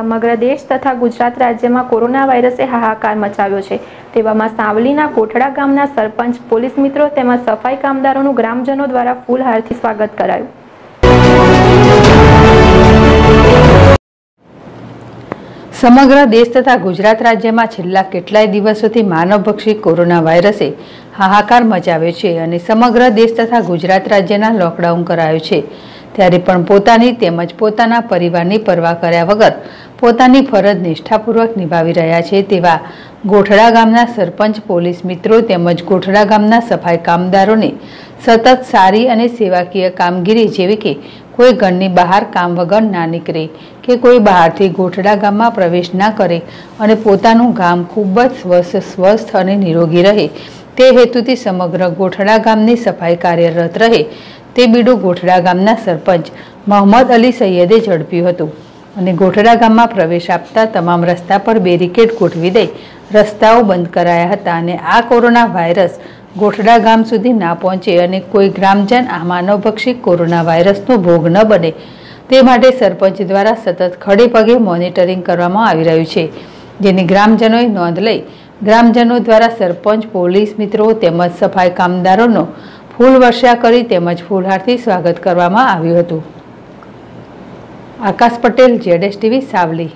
સમગ્ર દેશ તથા ગુજરાત રાજ્યમાં કોરોના વાયરસે હાહાકાર મચાવ્યો છે. તેવામાં સાવલીના કોઠડા ગામના સરપંચ, પોલીસ મિત્રો તેમજ સફાઈ કામદારોનું ગ્રામજનો દ્વારા ફૂલહારથી સ્વાગત કરાયું. સમગ્ર દેશ તથા ગુજરાત રાજ્યમાં છેલ્લા કેટલાય દિવસોથી માનવભક્ષી કોરોના વાયરસે હાહાકાર મચાવ્યો છે અને સમગ્ર દેશ તથા ગુજરાત રાજ્યના લોકડાઉન કરાયું છે. ત્યારે પણ પોતાની તેમજ પોતાના પરિવારની પરવા કર્યા વગર પોતાની ફરજ નિષ્ઠાપૂર્વક નિભાવી રહ્યા છે તેવા ગોઠડા ગામના સરપંચ, પોલીસ મિત્રો તેમજ ગોઠડા ગામના સફાઈ કામદારોને સતત સારી અને સેવાકીય કામગીરી જેવી કે કોઈ ઘરની બહાર કામ વગર ના નીકળે કે કોઈ બહારથી ગોઠડા ગામમાં પ્રવેશ ના કરે અને પોતાનું ગામ ખૂબ જ સ્વસ્થ સ્વસ્થ અને નિરોગી રહે, તે હેતુથી સમગ્ર ગોઠડા ગામની સફાઈ કાર્યરત રહે તે બીડું ગોઠડા ગામના સરપંચ મોહમ્મદ અલી સૈયદે ઝડપ્યું હતું અને ગોઠડા ગામમાં પ્રવેશ આપતા તમામ રસ્તા પર બેરિકેડ ગોઠવી દઈ રસ્તાઓ બંધ કરાયા હતા અને આ કોરોના વાયરસ ગોઠડા ગામ સુધી ના પહોંચે અને કોઈ ગ્રામજન આ માનવભક્ષી કોરોના વાયરસનો ભોગ ન બને. તે માટે સરપંચ દ્વારા સતત ખડે પગે મોનિટરિંગ કરવામાં આવી રહ્યું છે, જેની ગ્રામજનોએ નોંધ લઈ ગ્રામજનો દ્વારા સરપંચ, પોલીસ મિત્રો તેમજ સફાઈ કામદારોનો ફૂલ વર્ષા કરી તેમજ ફૂલહારથી સ્વાગત કરવામાં આવ્યું હતું. Akash Patel ZS TV Savli.